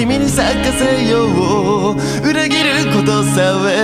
君に咲かせよう。裏切ることさえ